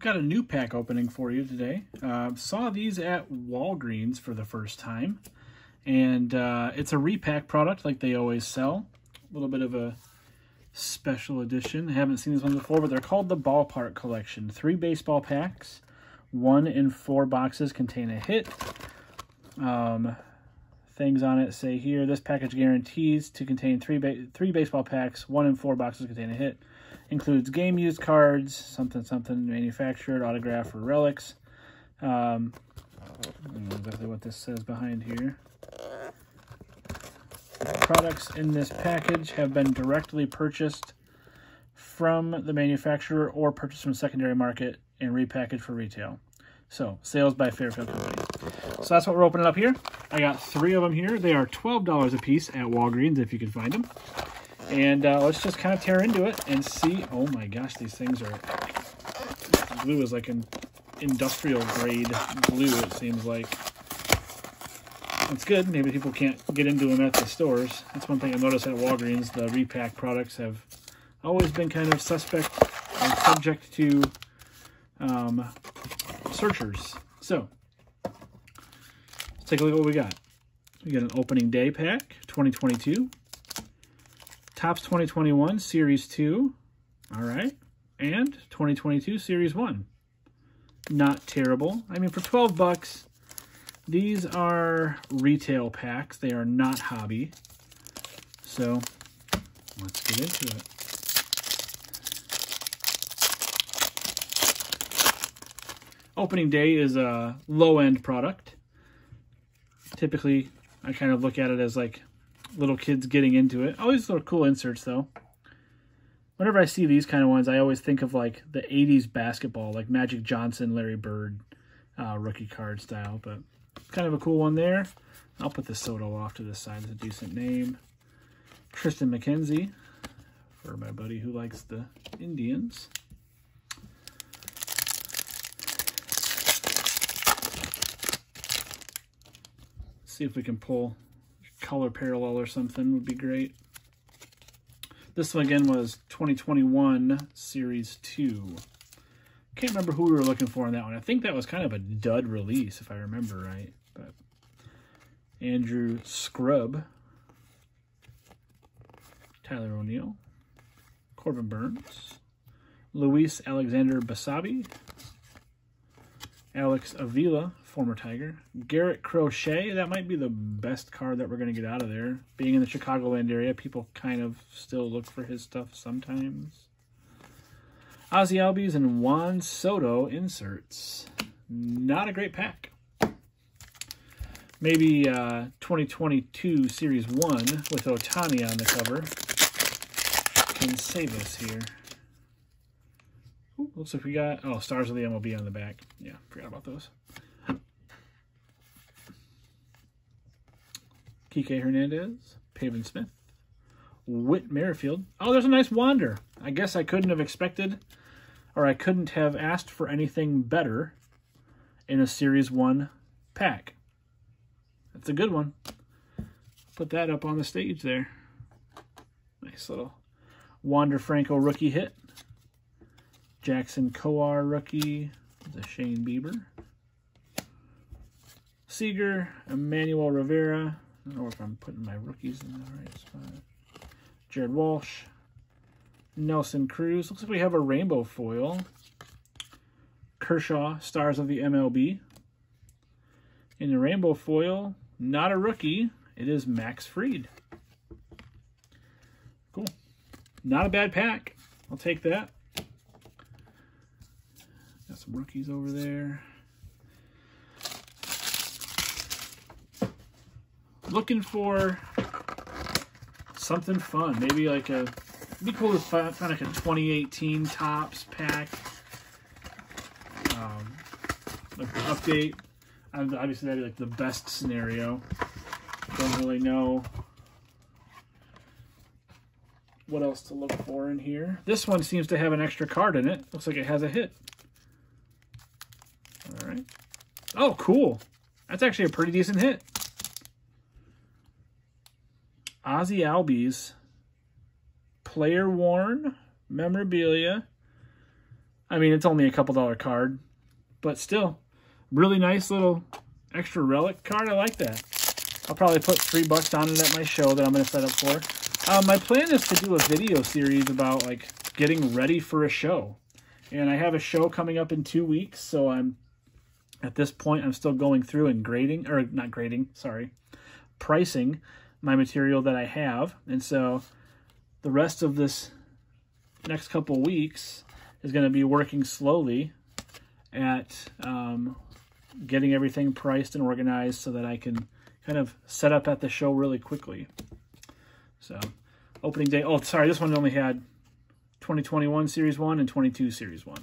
got a new pack opening for you today. Uh, saw these at Walgreens for the first time. And uh, it's a repack product like they always sell. A little bit of a special edition. I haven't seen this one before, but they're called the Ballpark Collection. Three baseball packs. One in four boxes contain a hit. Um, things on it say here, this package guarantees to contain three, ba three baseball packs. One in four boxes contain a hit includes game used cards, something something manufactured, autograph, or relics. Um, I don't know exactly what this says behind here. Products in this package have been directly purchased from the manufacturer or purchased from a secondary market and repackaged for retail. So, sales by Fairfield Company. So that's what we're opening up here. I got three of them here. They are $12 a piece at Walgreens if you can find them. And uh, let's just kind of tear into it and see. Oh my gosh, these things are... Glue is like an industrial grade glue, it seems like. It's good. Maybe people can't get into them at the stores. That's one thing I noticed at Walgreens. The repack products have always been kind of suspect and subject to um, searchers. So, let's take a look at what we got. We got an opening day pack, 2022. Topps 2021 Series 2. All right. And 2022 Series 1. Not terrible. I mean, for 12 bucks, these are retail packs. They are not hobby. So, let's get into it. Opening day is a low-end product. Typically, I kind of look at it as like little kids getting into it. Always little cool inserts though. Whenever I see these kind of ones, I always think of like the 80s basketball, like Magic Johnson, Larry Bird, uh, rookie card style. But kind of a cool one there. I'll put the Soto off to the side. It's a decent name. Tristan McKenzie for my buddy who likes the Indians. see if we can pull color parallel or something would be great. This one again was 2021 Series 2. Can't remember who we were looking for on that one. I think that was kind of a dud release, if I remember right. But Andrew Scrub, Tyler O'Neill, Corbin Burnes, Luis Alexander Basabe, Alex Avila, former Tiger. Garrett Crochet, that might be the best card that we're going to get out of there. Being in the Chicagoland area, people kind of still look for his stuff sometimes. Ozzie Albies and Juan Soto inserts. Not a great pack. Maybe uh, 2022 Series 1 with Ohtani on the cover can save us here. Ooh, looks like we got, oh, Stars of the MLB on the back. Yeah, forgot about those. Kike Hernandez, Pavin Smith, Whit Merrifield. Oh, there's a nice Wander. I guess I couldn't have expected, or I couldn't have asked for anything better in a Series 1 pack. That's a good one. Put that up on the stage there. Nice little Wander Franco rookie hit. Jackson Kowar rookie. The Shane Bieber. Seager, Emmanuel Rivera, I don't know if I'm putting my rookies in the right spot. Jared Walsh. Nelson Cruz. Looks like we have a rainbow foil. Kershaw, Stars of the MLB. In the rainbow foil, not a rookie. It is Max Fried. Cool. Not a bad pack. I'll take that. Got some rookies over there. Looking for something fun. Maybe like a, be cool to find, find like a 2018 Topps pack. Um, like update. Obviously, that'd be like the best scenario. Don't really know what else to look for in here. This one seems to have an extra card in it. Looks like it has a hit. All right. Oh, cool. That's actually a pretty decent hit. Ozzie Albies, player worn memorabilia I mean, it's only a couple dollar card, but still, really nice little extra relic card. I like that. I'll probably put three bucks on it at my show that I'm going to set up for. Um, my plan is to do a video series about like getting ready for a show. And I have a show coming up in two weeks, so I'm at this point I'm still going through and grading or not grading, sorry, pricing my material that I have. And so the rest of this next couple weeks is going to be working slowly at um, getting everything priced and organized so that I can kind of set up at the show really quickly. So, opening day. Oh, sorry, this one only had 2021 Series 1 and 22 Series 1.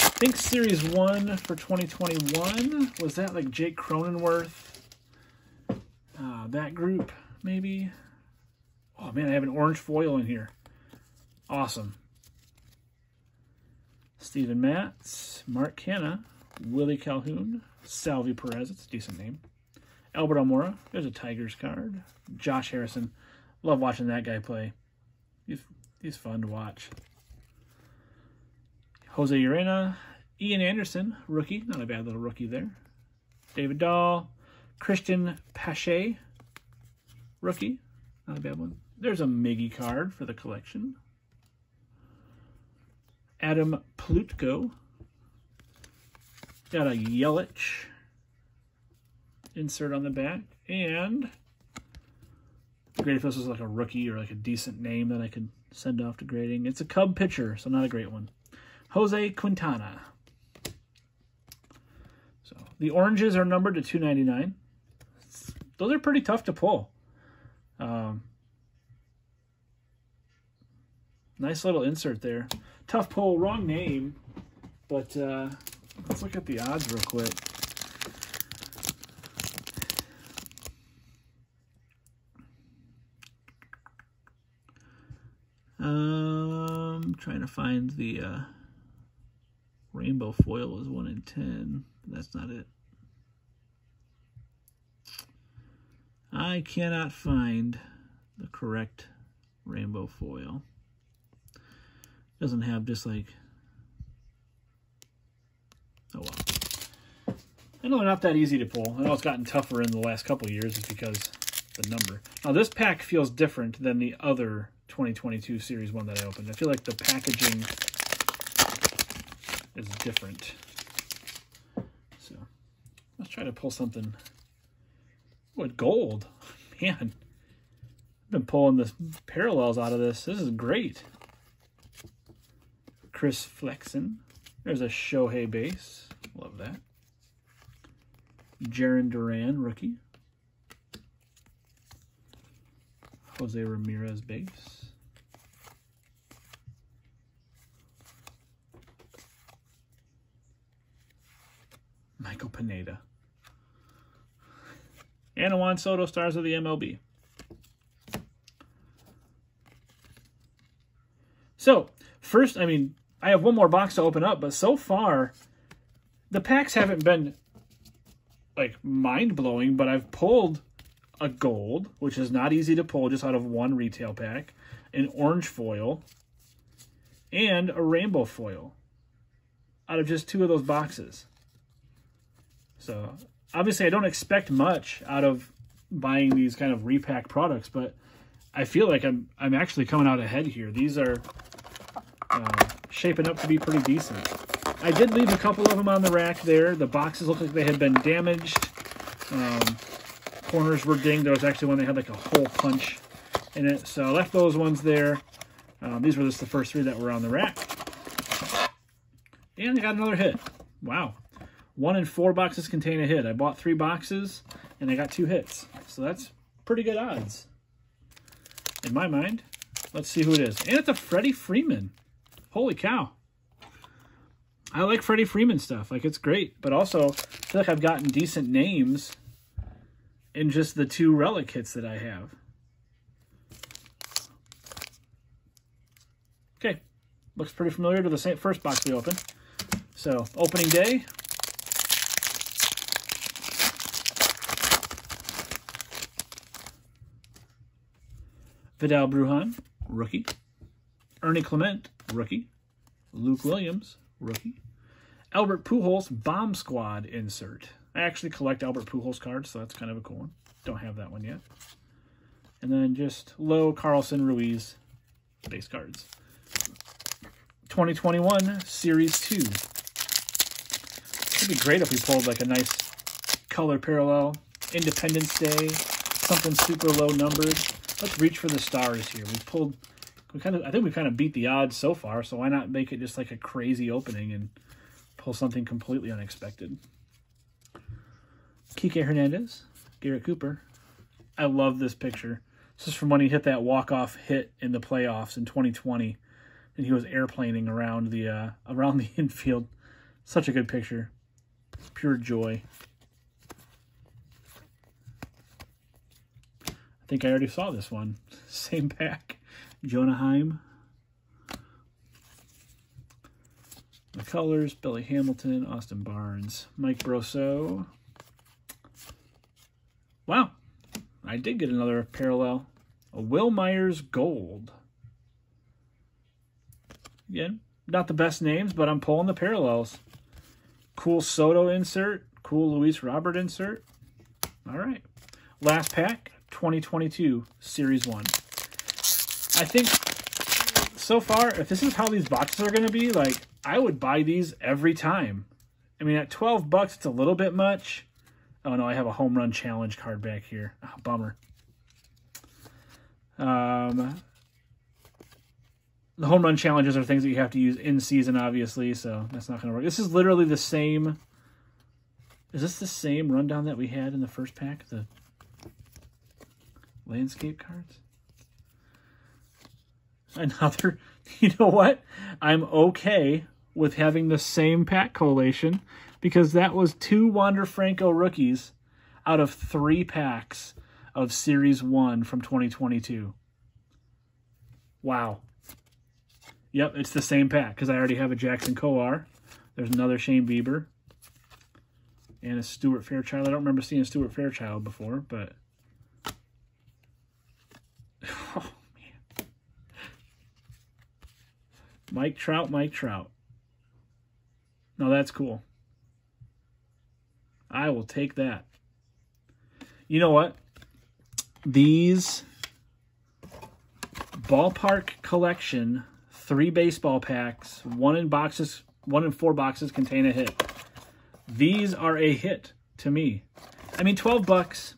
I think Series 1 for 2021, was that like Jake Cronenworth? That group, maybe? Oh man, I have an orange foil in here. Awesome. Steven Matz, Mark Canha, Willie Calhoun, Salvy Perez, it's a decent name. Albert Almora, there's a Tigers card. Josh Harrison, love watching that guy play. He's, he's fun to watch. Jose Urena, Ian Anderson, rookie, not a bad little rookie there. David Dahl, Cristian Pache, rookie, not a bad one. There's a Miggy card for the collection. Adam Plutko. Got a Yelich insert on the back. And great if this was like a rookie or like a decent name that I could send off to grading. It's a Cub pitcher, so not a great one. Jose Quintana. So the oranges are numbered to 299. Those are pretty tough to pull. Um, nice little insert there. Tough pull, wrong name, but uh, let's look at the odds real quick. Um, trying to find the uh, rainbow foil is 1 in 10. That's not it. I cannot find the correct rainbow foil. Doesn't have just like, oh well. I know they're not that easy to pull. I know it's gotten tougher in the last couple years because the number. Now this pack feels different than the other 2022 Series 1 that I opened. I feel like the packaging is different. So let's try to pull something. What gold? Man, I've been pulling the parallels out of this. This is great. Chris Flexen. There's a Shohei base. Love that. Jarren Duran, rookie. Jose Ramirez base. Michael Pineda. And Juan Soto stars of the MLB. So, first, I mean, I have one more box to open up, but so far, the packs haven't been, like, mind-blowing, but I've pulled a gold, which is not easy to pull just out of one retail pack, an orange foil, and a rainbow foil out of just two of those boxes. So obviously I don't expect much out of buying these kind of repack products, but I feel like I'm I'm actually coming out ahead here. These are uh, shaping up to be pretty decent. I did leave a couple of them on the rack there. The boxes look like they had been damaged. Um, corners were dinged. There was actually one that had like a hole punch in it. So I left those ones there. Um, these were just the first three that were on the rack. And I got another hit. Wow. One in four boxes contain a hit. I bought three boxes and I got two hits. So that's pretty good odds. In my mind. Let's see who it is. And it's a Freddie Freeman. Holy cow. I like Freddie Freeman stuff. Like, it's great. But also, I feel like I've gotten decent names in just the two relic hits that I have. Okay, looks pretty familiar to the same first box we opened. So, opening day. Vidal Brujan, rookie. Ernie Clement, rookie. Luke Williams, rookie. Albert Pujols Bomb Squad insert. I actually collect Albert Pujols cards, so that's kind of a cool one. Don't have that one yet. And then just low Carlson Ruiz base cards. 2021 Series 2. It'd be great if we pulled like a nice color parallel. Independence Day, something super low numbered. Let's reach for the stars here. We pulled, we kind of, I think we kind of beat the odds so far, so why not make it just like a crazy opening and pull something completely unexpected. Kike Hernandez, Garrett Cooper. I love this picture. This is from when he hit that walk-off hit in the playoffs in 2020, and he was airplaning around the uh, around the infield. Such a good picture. Pure joy. Think I already saw this one. Same pack. Jonah Heim. The colors, Billy Hamilton, Austin Barnes, Mike Brosseau. Wow, I did get another parallel. A Wil Myers Gold. Again, not the best names, but I'm pulling the parallels. Cool Soto insert. Cool Luis Robert insert. All right. Last pack, 2022, Series 1. I think so far, if this is how these boxes are going to be, like, I would buy these every time. I mean, at 12 bucks, it's a little bit much. Oh, no, I have a home run challenge card back here. Oh, bummer. Um, the home run challenges are things that you have to use in season, obviously, so that's not going to work. This is literally the same. Is this the same rundown that we had in the first pack? The landscape cards? Another, you know what? I'm okay with having the same pack collation because that was two Wander Franco rookies out of three packs of Series 1 from 2022. Wow. Yep, it's the same pack because I already have a Jackson Kowar. There's another Shane Bieber. And a Stuart Fairchild. I don't remember seeing Stuart Fairchild before, but... Oh, man. Mike Trout, Mike Trout. No, that's cool. I will take that. You know what? These ballpark collection three baseball packs, one in boxes, one in four boxes contain a hit. These are a hit to me. I mean, 12 bucks.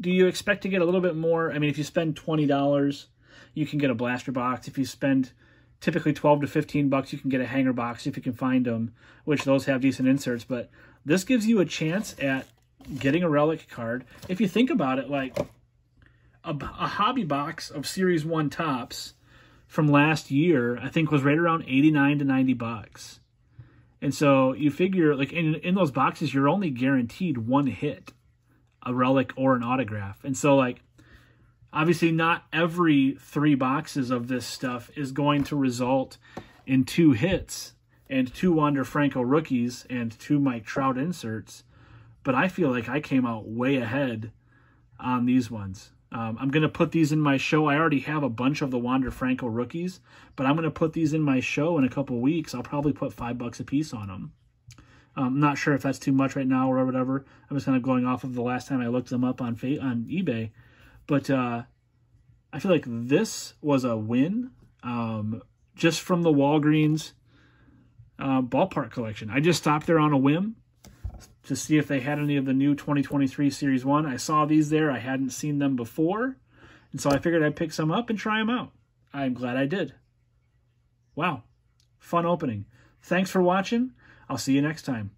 Do you expect to get a little bit more? I mean, if you spend $20, you can get a blaster box. If you spend typically 12 to 15 bucks, you can get a hanger box if you can find them, which those have decent inserts. But this gives you a chance at getting a relic card. If you think about it, like a, a hobby box of Series 1 Topps from last year, I think was right around 89 to 90 bucks. And so you figure like in, in those boxes, you're only guaranteed one hit, a relic or an autograph. And so like, obviously not every three boxes of this stuff is going to result in two hits and two Wander Franco rookies and two Mike Trout inserts. But I feel like I came out way ahead on these ones. Um, I'm going to put these in my show. I already have a bunch of the Wander Franco rookies, but I'm going to put these in my show in a couple weeks. I'll probably put five bucks a piece on them. Um, I'm not sure if that's too much right now or whatever. I'm just kind of going off of the last time I looked them up on on eBay. But uh, I feel like this was a win um, just from the Walgreens uh, ballpark collection. I just stopped there on a whim to see if they had any of the new 2023 Series 1. I saw these there. I hadn't seen them before. And so I figured I'd pick some up and try them out. I'm glad I did. Wow. Fun opening. Thanks for watching. I'll see you next time.